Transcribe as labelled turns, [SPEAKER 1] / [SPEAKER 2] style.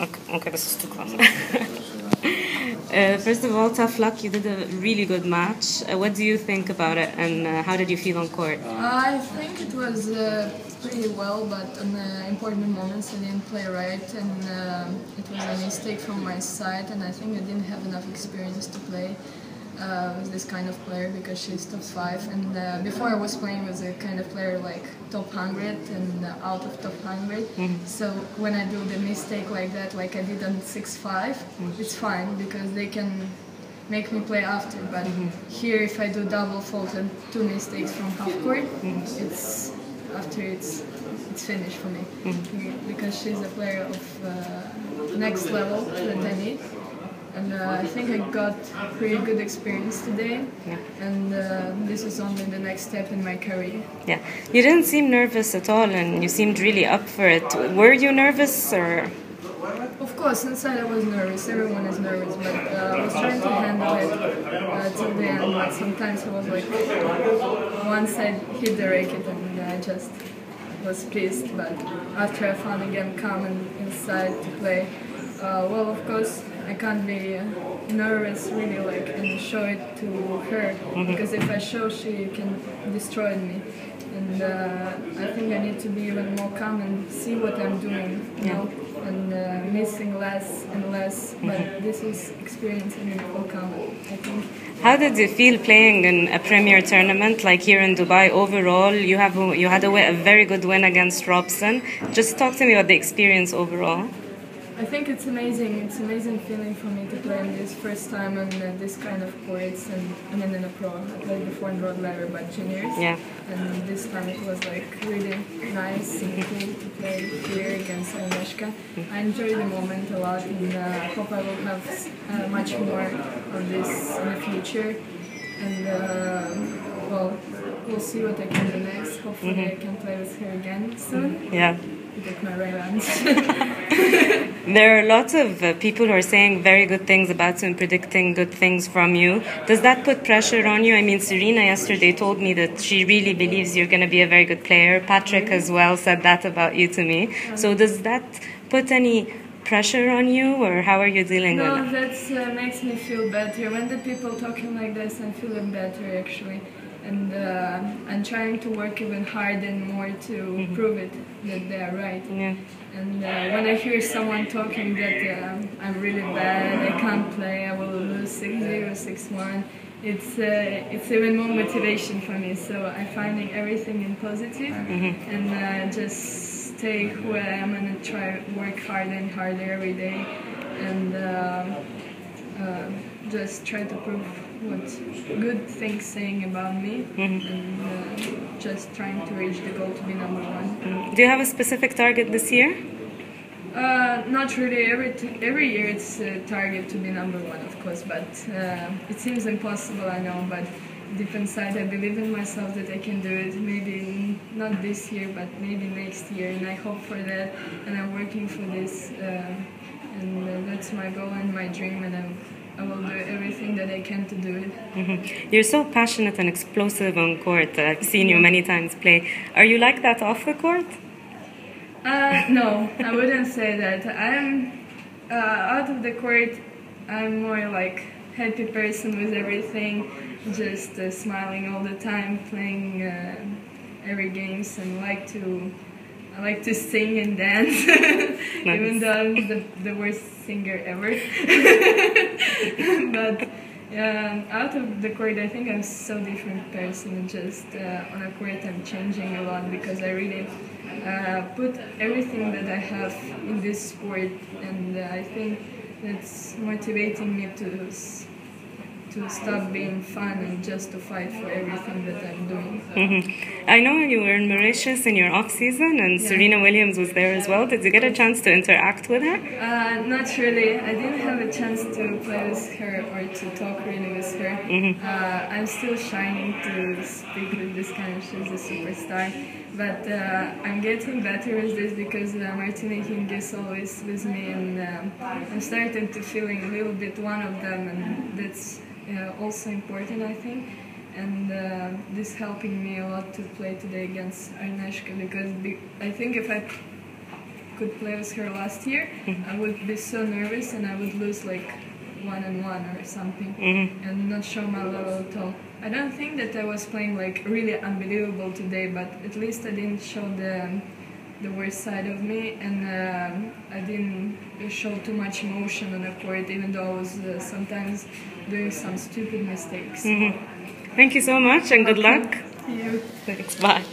[SPEAKER 1] Okay, okay, this is too close. uh, first of all, tough luck. You did a really good match. Uh, what do you think about it, and uh, how did you feel on court?
[SPEAKER 2] I think it was uh, pretty well, but on uh, important moments I didn't play right, and uh, it was a mistake from my side, and I think I didn't have enough experience to play uh, with this kind of player because she's top five. And uh, before I was playing with a kind of player like top hundred and uh, out of top 100
[SPEAKER 1] Mm-hmm.
[SPEAKER 2] So when I do the mistake like that, like I did on six
[SPEAKER 1] Mm-hmm.
[SPEAKER 2] it's fine because they can make me play after. But
[SPEAKER 1] Mm-hmm.
[SPEAKER 2] here, if I do double fault and two mistakes from half court,
[SPEAKER 1] Mm-hmm.
[SPEAKER 2] it's after it's it's finished for me because she's a player of uh, next level that I need. And uh, I think I got a pretty good experience today,
[SPEAKER 1] Yeah.
[SPEAKER 2] and uh, this is only the next step in my career.
[SPEAKER 1] Yeah, you didn't seem nervous at all, and you seemed really up for it. Were you nervous, or
[SPEAKER 2] Of course, inside I was nervous. Everyone is nervous, but uh, I was trying to handle it uh, till the end. But sometimes I was like, once I hit the racket, and I just was pissed. But after I found again calm and inside to play, uh, well, of course, I can't be uh, nervous really like and show it to her because if I show, she can destroy me. And uh, I think I need to be even more calm and see what I'm doing, you know, and uh, missing less and less. But this is experience and it will come, I think.
[SPEAKER 1] how did you feel playing in a premier tournament like here in Dubai? Overall, you have you had a, a very good win against Robson. Just talk to me about the experience overall.
[SPEAKER 2] I think it's amazing. It's amazing feeling for me to play in this first time on uh, this kind of courts and I mean in a pro. I played before in Rod Laver but juniors.
[SPEAKER 1] Yeah.
[SPEAKER 2] And this time it was like really nice and cool to play here against Agnieszka. I enjoyed the moment a lot and uh, I hope I will have uh, much more of this in the future. And uh, well, we'll see what I can do next. Hopefully I can play with her again soon.
[SPEAKER 1] Yeah.
[SPEAKER 2] Get my.
[SPEAKER 1] There are lots of uh, people who are saying very good things about you and predicting good things from you. Does that put pressure on you? I mean, Serena yesterday told me that she really believes you're going to be a very good player. Patrick as well said that about you to me. So does that put any pressure on you, or how are you dealing
[SPEAKER 2] No,
[SPEAKER 1] with it?
[SPEAKER 2] that uh, makes me feel better. When the people talking like this, I'm feeling better actually, and uh, I'm trying to work even harder and more to prove it that they are right.
[SPEAKER 1] Yeah.
[SPEAKER 2] And uh, when I hear someone talking that uh, I'm really bad, I can't play, I will lose 6-0, 6-1, it's uh, it's even more motivation for me. So I'm finding everything in positive and uh, just stay who I am and try work harder and harder every day and uh, just try to prove what good things saying about me and uh, just trying to reach the goal to be number one.
[SPEAKER 1] Do you have a specific target this year?
[SPEAKER 2] Uh, not really. Every t- every year it's a target to be number one, of course, but uh, it seems impossible. I know, but deep inside I believe in myself that I can do it. Maybe not this year, but maybe next year, and I hope for that. And I'm working for this, uh, and uh, that's my goal and my dream, and I'm, I will do everything that I can to do it.
[SPEAKER 1] Mhm. You're so passionate and explosive on court. I've seen you many times play. Are you like that off the court?
[SPEAKER 2] Uh, no, I wouldn't say that. I'm uh, out of the court. I'm more like happy person with everything, just uh, smiling all the time, playing uh, every games, and like to. I like to sing and dance, even though I'm the, the worst singer ever. but yeah, out of the court, I think I'm so different person. Just uh, on a court, I'm changing a lot because I really uh, put everything that I have in this sport, and uh, I think that's motivating me to to stop being fun and just to fight for everything that I'm doing.
[SPEAKER 1] Mhm. I know you were in Mauritius in your off season, and
[SPEAKER 2] Yeah.
[SPEAKER 1] Serena Williams was there as well. Did you get a chance to interact with her?
[SPEAKER 2] Uh, not really. I didn't have a chance to play with her or to talk really with her. Uh, I'm still shining to speak with this kind of she's a superstar. But uh, I'm getting better with this because uh, Martina Hingis is always with me and um, I'm starting to feeling a little bit one of them and that's uh, also important I think. And uh, this helping me a lot to play today against Agnieszka because be- I think if I could play with her last year, I would be so nervous and I would lose like one and one or something and not show my level at all. I don't think that I was playing like really unbelievable today, but at least I didn't show the the worst side of me and um, I didn't show too much emotion on the court, even though I was uh, sometimes doing some stupid mistakes.
[SPEAKER 1] Thank you so much and good luck.
[SPEAKER 2] You.
[SPEAKER 1] Thanks. Bye.